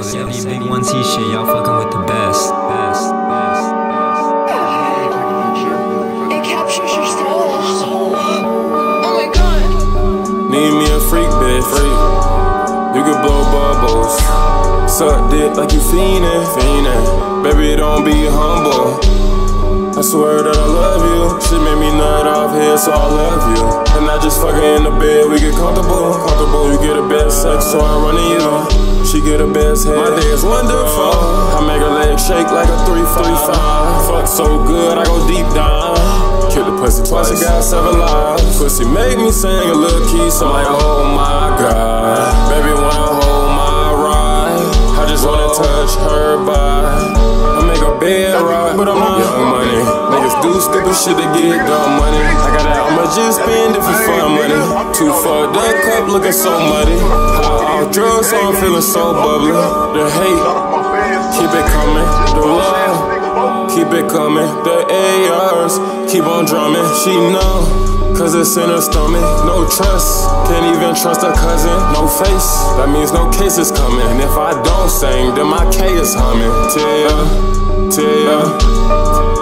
Yeah, these big one T shit, y'all fucking with the best. Best, best, It captures your soul. Oh my god. Need me a freak, bitch. Freak. You can blow bubbles. Suck dick like you fiendin', fiendin'. Baby, don't be humble. I swear that I love you. She made me nut off here, so I love you. And I just fuck her in the bed, we get comfortable. Comfortable, you get a best sex, so I run to you. She get a best head. My day is wonderful. Uh, I make her legs shake like a 3-5. Fuck so good, I go deep down. Kill the pussy twice, I got seven lives. Pussy make me sing a little key, so I'm like, oh my god. Baby, wanna hold my ride. I just wanna touch her body. I make her bed rock, but I'm not young money. Niggas do stupid shit to get dumb money. I got that, I'ma just spend it for fun money. Too fucked up cup looking so muddy. Drugs, so I'm feeling so bubbly. The hate, keep it coming. The love, keep it coming. The ARs, keep on drumming. She know. Cause it's in her stomach, no trust. Can't even trust her cousin, no face. That means no case is coming. And if I don't sing, then my K is humming. Tell tell.